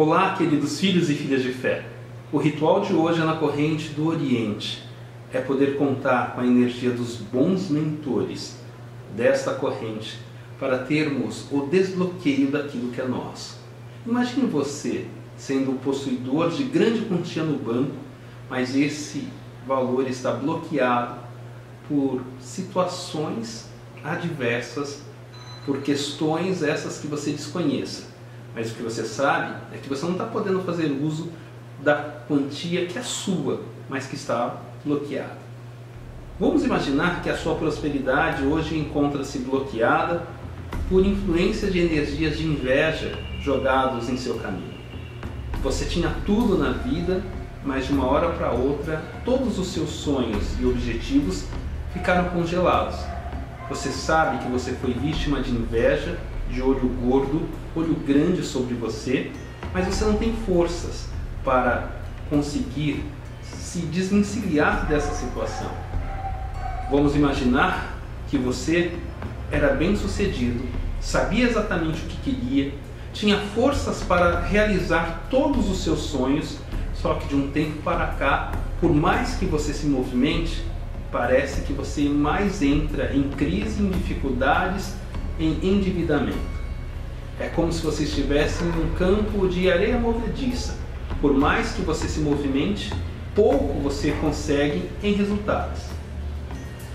Olá, queridos filhos e filhas de fé. O ritual de hoje é na corrente do Oriente. É poder contar com a energia dos bons mentores desta corrente para termos o desbloqueio daquilo que é nosso. Imagine você sendo possuidor de grande quantia no banco, mas esse valor está bloqueado por situações adversas, por questões essas que você desconheça. Mas o que você sabe é que você não está podendo fazer uso da quantia que é sua, mas que está bloqueada. Vamos imaginar que a sua prosperidade hoje encontra-se bloqueada por influência de energias de inveja jogados em seu caminho. Você tinha tudo na vida, mas de uma hora para outra todos os seus sonhos e objetivos ficaram congelados. Você sabe que você foi vítima de inveja, de olho gordo, olho grande sobre você, mas você não tem forças para conseguir se desvencilhar dessa situação. Vamos imaginar que você era bem sucedido, sabia exatamente o que queria, tinha forças para realizar todos os seus sonhos, só que de um tempo para cá, por mais que você se movimente, parece que você mais entra em crise, em dificuldades, em endividamento. É como se você estivesse em um campo de areia movediça. Por mais que você se movimente, pouco você consegue em resultados.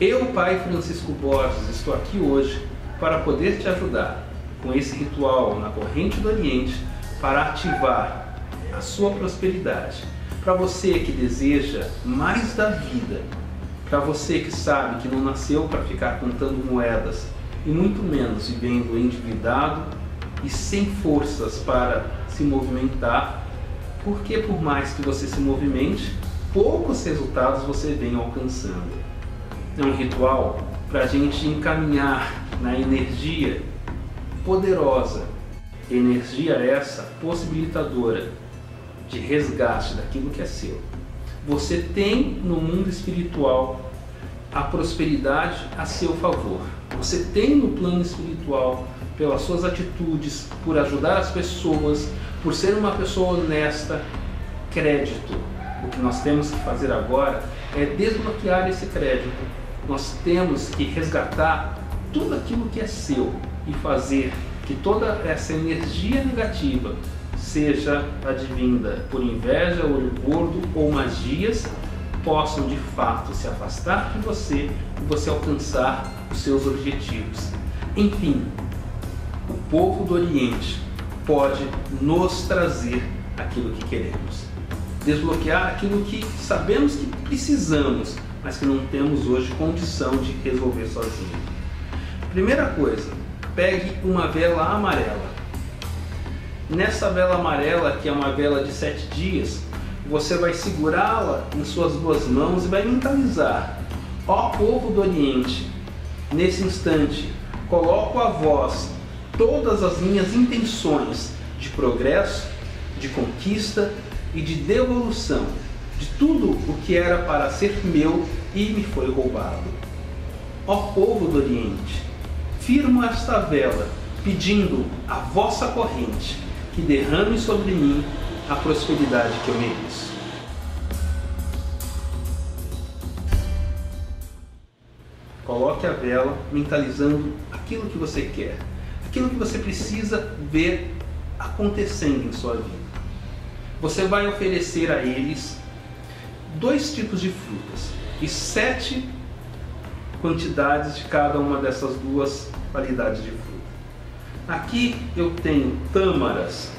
Eu, Pai Francisco Borges, estou aqui hoje para poder te ajudar com esse ritual na corrente do Oriente para ativar a sua prosperidade. Para você que deseja mais da vida, para você que sabe que não nasceu para ficar contando moedas e muito menos vivendo endividado e sem forças para se movimentar, porque por mais que você se movimente, poucos resultados você vem alcançando. É um ritual para a gente encaminhar na energia poderosa, energia essa possibilitadora de resgate daquilo que é seu. Você tem no mundo espiritual a prosperidade a seu favor. Você tem no plano espiritual, pelas suas atitudes, por ajudar as pessoas, por ser uma pessoa honesta, crédito. O que nós temos que fazer agora é desbloquear esse crédito. Nós temos que resgatar tudo aquilo que é seu e fazer que toda essa energia negativa seja advinda por inveja, olho gordo ou magias, possam de fato se afastar de você e você alcançar os seus objetivos. Enfim, o povo do Oriente pode nos trazer aquilo que queremos, desbloquear aquilo que sabemos que precisamos, mas que não temos hoje condição de resolver sozinho. Primeira coisa, pegue uma vela amarela Nessa vela amarela, que é uma vela de sete dias, você vai segurá-la em suas duas mãos e vai mentalizar: Ó povo do Oriente, nesse instante, coloco a vós todas as minhas intenções de progresso, de conquista e de devolução de tudo o que era para ser meu e me foi roubado. Ó povo do Oriente, firmo esta vela, pedindo a vossa corrente que derrame sobre mim a prosperidade que eu mereço. Coloque a vela mentalizando aquilo que você quer, aquilo que você precisa ver acontecendo em sua vida. Você vai oferecer a eles dois tipos de frutas e sete quantidades de cada uma dessas duas qualidades de fruta. Aqui eu tenho tâmaras.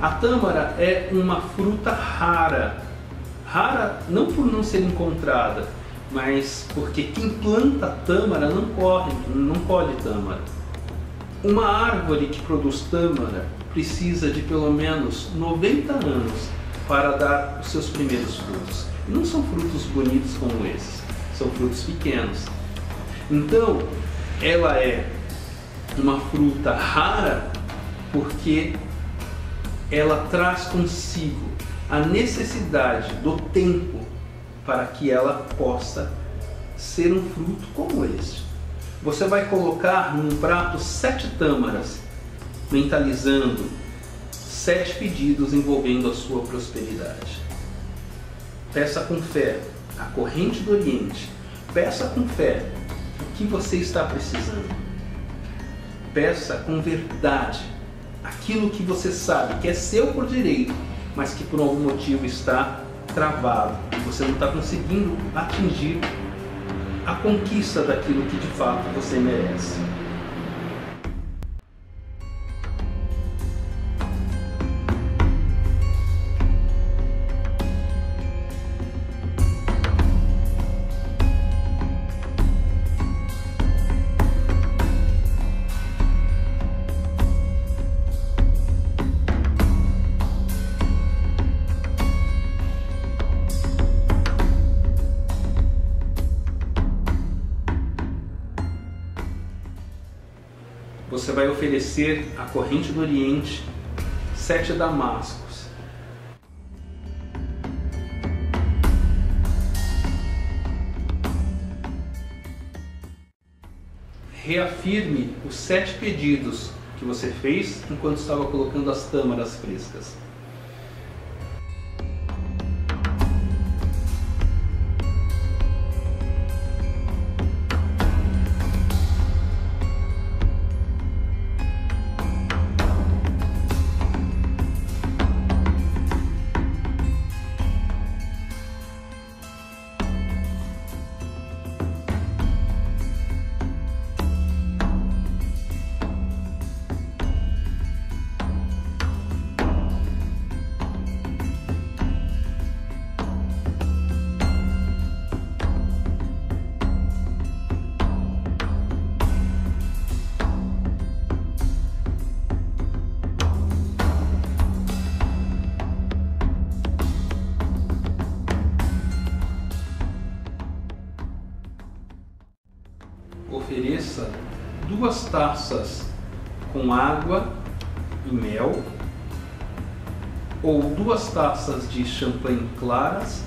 A tâmara é uma fruta rara. Rara não por não ser encontrada, mas porque quem planta tâmara não corre, não colhe tâmara. Uma árvore que produz tâmara precisa de pelo menos 90 anos para dar os seus primeiros frutos. Não são frutos bonitos como esses, são frutos pequenos. Então, ela é uma fruta rara porque ela traz consigo a necessidade do tempo para que ela possa ser um fruto como este. Você vai colocar num prato sete tâmaras, mentalizando sete pedidos envolvendo a sua prosperidade. Peça com fé a corrente do Oriente. Peça com fé o que você está precisando. Peça com verdade aquilo que você sabe que é seu por direito, mas que por algum motivo está travado você não está conseguindo atingir a conquista daquilo que de fato você merece. Você vai oferecer à corrente do Oriente sete damascos. Reafirme os sete pedidos que você fez enquanto estava colocando as tâmaras frescas. Taças com água e mel, ou duas taças de champanhe claras,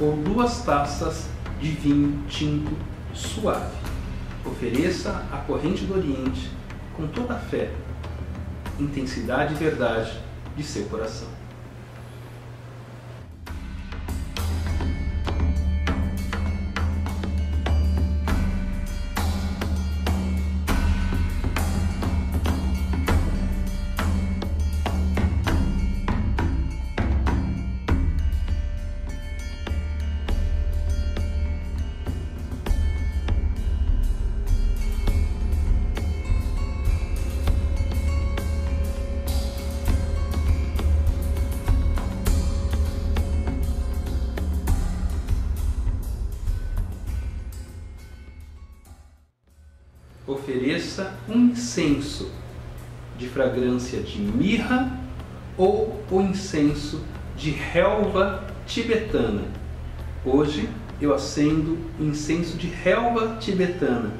ou duas taças de vinho tinto suave. Ofereça a corrente do Oriente com toda a fé, intensidade e verdade de seu coração. Ofereça um incenso de fragrância de mirra ou o incenso de relva tibetana. Hoje eu acendo incenso de relva tibetana,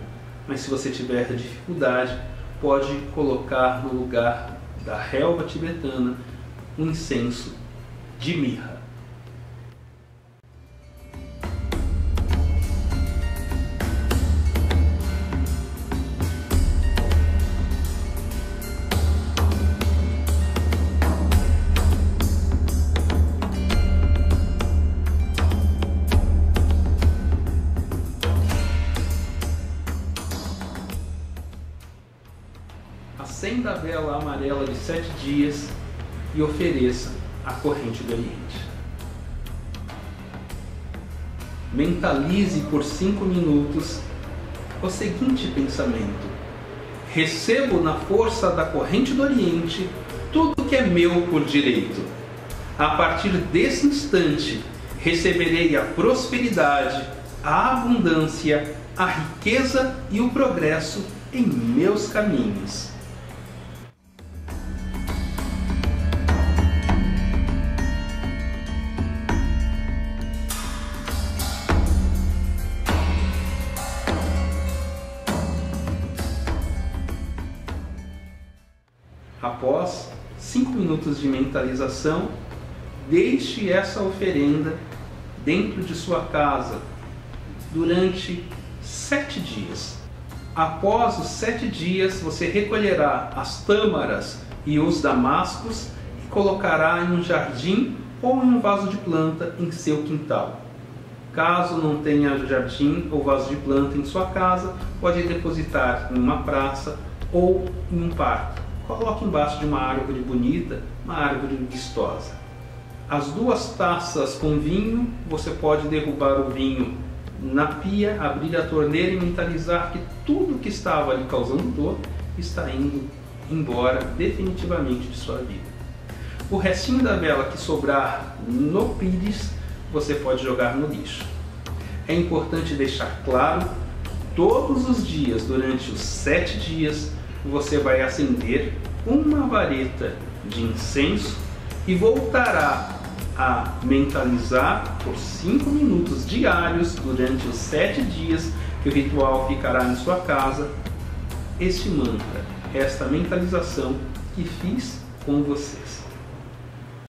mas se você tiver dificuldade, pode colocar no lugar da relva tibetana um incenso de mirra. Acenda a vela amarela de sete dias e ofereça a corrente do Oriente. Mentalize por cinco minutos o seguinte pensamento: recebo na força da corrente do Oriente tudo que é meu por direito. A partir desse instante, receberei a prosperidade, a abundância, a riqueza e o progresso em meus caminhos. Após cinco minutos de mentalização, deixe essa oferenda dentro de sua casa durante sete dias. Após os sete dias, você recolherá as tâmaras e os damascos e colocará em um jardim ou em um vaso de planta em seu quintal. Caso não tenha jardim ou vaso de planta em sua casa, pode depositar em uma praça ou em um parque. Coloque embaixo de uma árvore bonita, uma árvore vistosa. As duas taças com vinho, você pode derrubar o vinho na pia, abrir a torneira e mentalizar que tudo que estava ali causando dor está indo embora definitivamente de sua vida. O restinho da vela que sobrar no pires, você pode jogar no lixo. É importante deixar claro, todos os dias, durante os sete dias, você vai acender uma vareta de incenso e voltará a mentalizar por cinco minutos diários durante os sete dias que o ritual ficará em sua casa este mantra, esta mentalização que fiz com vocês.